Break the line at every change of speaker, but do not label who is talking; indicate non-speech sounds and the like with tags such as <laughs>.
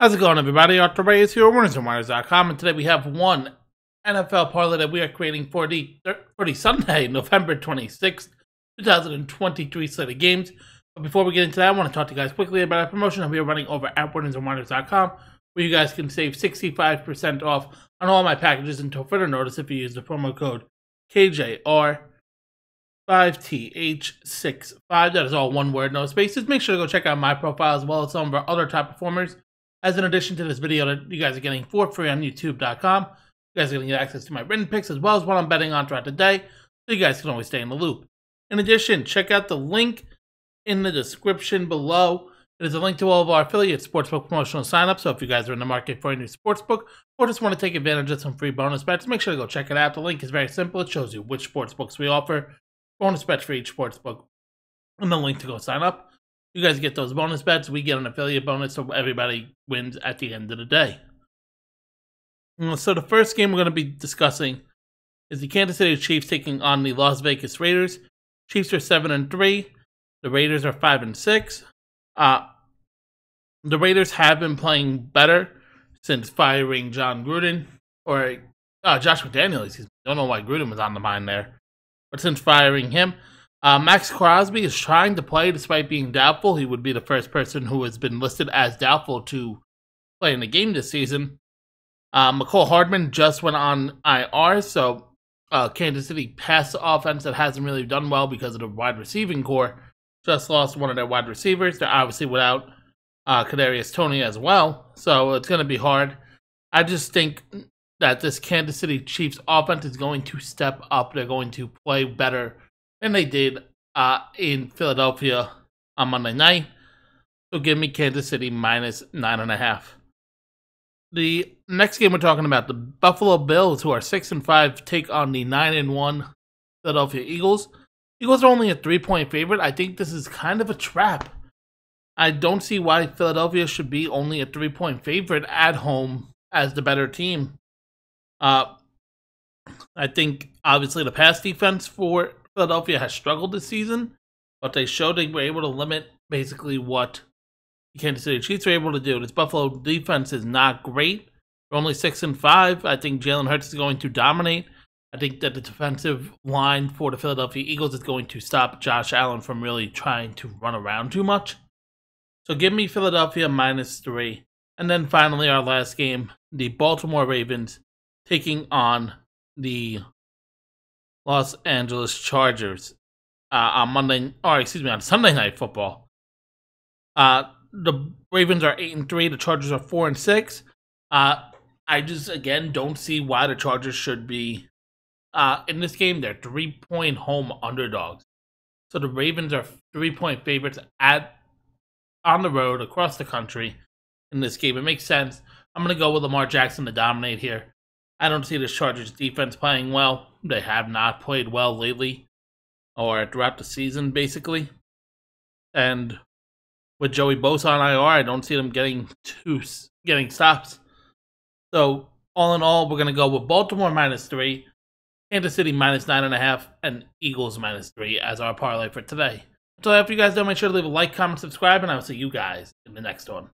How's it going, everybody? Arthur Reyes here, WinnersandWhiners.com, and today we have one NFL parlay that we are creating for the for the Sunday, <laughs> November 26th, 2023 slate of games. But before we get into that, I want to talk to you guys quickly about a promotion that we are running over at WinnersandWhiners.com, where you guys can save 65% off on all my packages until further notice if you use the promo code KJR. 5TH65. That is all one word, no spaces. Make sure to go check out my profile as well as some of our other top performers as an addition to this video that you guys are getting for free on youtube.com. You guys are going to get access to my written picks as well as what I'm betting on throughout the day, so you guys can always stay in the loop. In addition, check out the link in the description below. It is a link to all of our affiliate sportsbook promotional signups. So if you guys are in the market for a new sportsbook or just want to take advantage of some free bonus bets, make sure to go check it out. The link is very simple. It shows you which sportsbooks we offer, bonus bets for each sportsbook, and the link to go sign up. You guys get those bonus bets. We get an affiliate bonus, so everybody wins at the end of the day. So the first game we're going to be discussing is the Kansas City Chiefs taking on the Las Vegas Raiders. Chiefs are seven and three. The Raiders are five and six. Uh, the Raiders have been playing better since firing Jon Gruden or uh, Josh McDaniels. I don't know why Gruden was on the mind there, but since firing him, uh, Maxx Crosby is trying to play despite being doubtful. He would be the first person who has been listed as doubtful to play in the game this season. Uh, Mecole Hardman just went on IR, so uh, Kansas City pass offense that hasn't really done well because of the wide receiving core just lost one of their wide receivers. They're obviously without uh, Kadarius Toney as well, so it's going to be hard. I just think that this Kansas City Chiefs offense is going to step up. They're going to play better and they did uh, in Philadelphia on Monday night. So give me Kansas City minus nine and a half. The next game we're talking about, the Buffalo Bills, who are six and five, take on the nine and one Philadelphia Eagles. Eagles are only a three point favorite. I think this is kind of a trap. I don't see why Philadelphia should be only a three point favorite at home as the better team. Uh, I think obviously the pass defense for Philadelphia has struggled this season, but they showed they were able to limit basically what the Kansas City Chiefs were able to do. This Buffalo defense is not great. They're only six and five. I think Jalen Hurts is going to dominate. I think that the defensive line for the Philadelphia Eagles is going to stop Josh Allen from really trying to run around too much. So give me Philadelphia minus three. And then finally, our last game, the Baltimore Ravens taking on the Los Angeles Chargers uh, on Monday, or excuse me, on Sunday Night Football. Uh, the Ravens are eight and three. The Chargers are four and six. Uh, I just again don't see why the Chargers should be uh, in this game. They're three point home underdogs, so the Ravens are three point favorites at on the road across the country in this game. It makes sense. I'm gonna go with Lamar Jackson to dominate here. I don't see the Chargers defense playing well. They have not played well lately or throughout the season, basically. And with Joey Bosa on IR, I don't see them getting two getting stops. So all in all, we're gonna go with Baltimore minus three, Kansas City minus nine and a half, and Eagles minus three as our parlay for today. So after you guys do, make sure to leave a like, comment, subscribe, and I will see you guys in the next one.